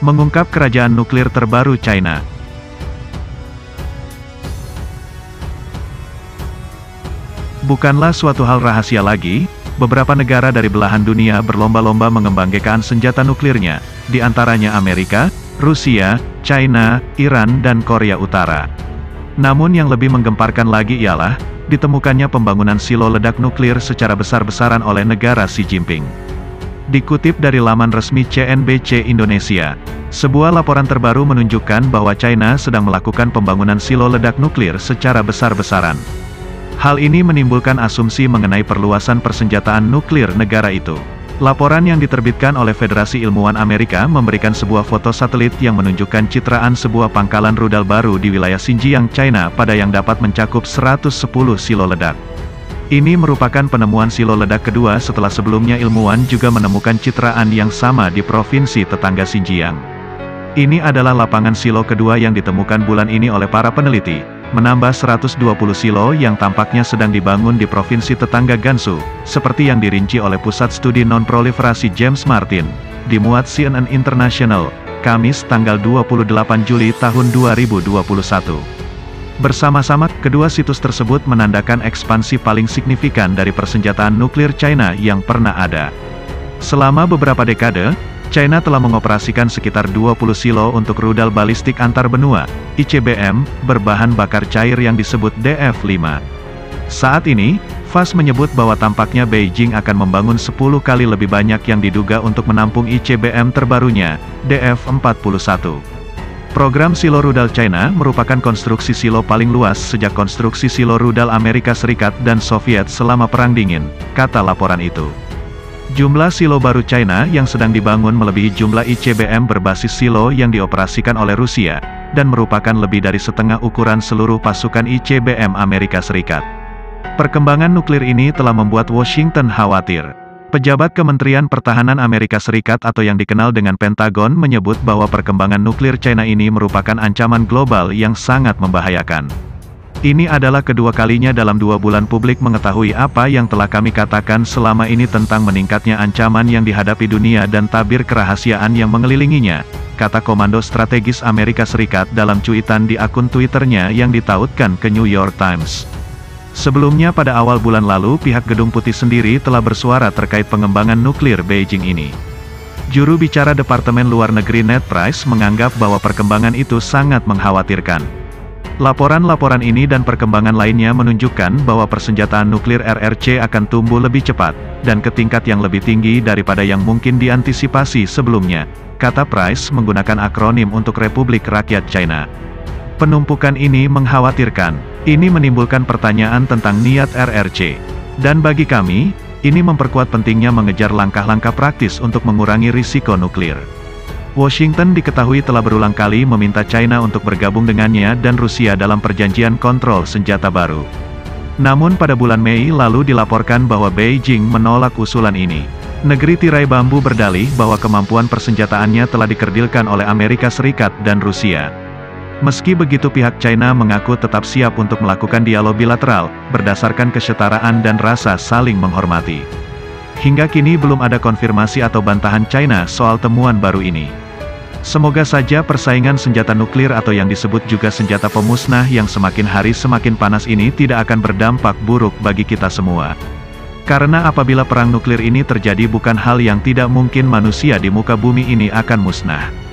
mengungkap kerajaan nuklir terbaru China. Bukanlah suatu hal rahasia lagi, beberapa negara dari belahan dunia berlomba-lomba mengembangkan senjata nuklirnya, di antaranya Amerika, Rusia, China, Iran dan Korea Utara. Namun yang lebih menggemparkan lagi ialah, ditemukannya pembangunan silo ledak nuklir secara besar-besaran oleh negara Xi Jinping. Dikutip dari laman resmi CNBC Indonesia, sebuah laporan terbaru menunjukkan bahwa China sedang melakukan pembangunan silo ledak nuklir secara besar-besaran. Hal ini menimbulkan asumsi mengenai perluasan persenjataan nuklir negara itu. Laporan yang diterbitkan oleh Federasi Ilmuwan Amerika memberikan sebuah foto satelit yang menunjukkan citraan sebuah pangkalan rudal baru di wilayah Xinjiang, China pada yang dapat mencakup 110 silo ledak. Ini merupakan penemuan silo ledak kedua setelah sebelumnya ilmuwan juga menemukan citraan yang sama di provinsi tetangga Xinjiang. Ini adalah lapangan silo kedua yang ditemukan bulan ini oleh para peneliti, menambah 120 silo yang tampaknya sedang dibangun di provinsi tetangga Gansu, seperti yang dirinci oleh Pusat Studi Non-Proliferasi James Martin, dimuat CNN International, Kamis tanggal 28 Juli tahun 2021. Bersama-sama, kedua situs tersebut menandakan ekspansi paling signifikan dari persenjataan nuklir China yang pernah ada. Selama beberapa dekade, China telah mengoperasikan sekitar 20 silo untuk rudal balistik antar benua, ICBM, berbahan bakar cair yang disebut DF-5. Saat ini, FAS menyebut bahwa tampaknya Beijing akan membangun 10 kali lebih banyak yang diduga untuk menampung ICBM terbarunya, DF-41. Program silo rudal China merupakan konstruksi silo paling luas sejak konstruksi silo rudal Amerika Serikat dan Soviet selama Perang Dingin, kata laporan itu. Jumlah silo baru China yang sedang dibangun melebihi jumlah ICBM berbasis silo yang dioperasikan oleh Rusia, dan merupakan lebih dari setengah ukuran seluruh pasukan ICBM Amerika Serikat. Perkembangan nuklir ini telah membuat Washington khawatir. Pejabat Kementerian Pertahanan Amerika Serikat atau yang dikenal dengan Pentagon menyebut bahwa perkembangan nuklir China ini merupakan ancaman global yang sangat membahayakan. Ini adalah kedua kalinya dalam dua bulan publik mengetahui apa yang telah kami katakan selama ini tentang meningkatnya ancaman yang dihadapi dunia dan tabir kerahasiaan yang mengelilinginya, kata Komando Strategis Amerika Serikat dalam cuitan di akun Twitternya yang ditautkan ke New York Times. Sebelumnya pada awal bulan lalu pihak Gedung Putih sendiri telah bersuara terkait pengembangan nuklir Beijing ini. Juru bicara Departemen Luar Negeri Ned Price menganggap bahwa perkembangan itu sangat mengkhawatirkan. Laporan-laporan ini dan perkembangan lainnya menunjukkan bahwa persenjataan nuklir RRC akan tumbuh lebih cepat, dan ke tingkat yang lebih tinggi daripada yang mungkin diantisipasi sebelumnya, kata Price menggunakan akronim untuk Republik Rakyat China. Penumpukan ini mengkhawatirkan, ini menimbulkan pertanyaan tentang niat RRC. Dan bagi kami, ini memperkuat pentingnya mengejar langkah-langkah praktis untuk mengurangi risiko nuklir. Washington diketahui telah berulang kali meminta China untuk bergabung dengannya dan Rusia dalam perjanjian kontrol senjata baru. Namun pada bulan Mei lalu dilaporkan bahwa Beijing menolak usulan ini. Negeri tirai bambu berdalih bahwa kemampuan persenjataannya telah dikerdilkan oleh Amerika Serikat dan Rusia. Meski begitu pihak China mengaku tetap siap untuk melakukan dialog bilateral, berdasarkan kesetaraan dan rasa saling menghormati. Hingga kini belum ada konfirmasi atau bantahan China soal temuan baru ini. Semoga saja persaingan senjata nuklir atau yang disebut juga senjata pemusnah yang semakin hari semakin panas ini tidak akan berdampak buruk bagi kita semua. Karena apabila perang nuklir ini terjadi bukan hal yang tidak mungkin manusia di muka bumi ini akan musnah.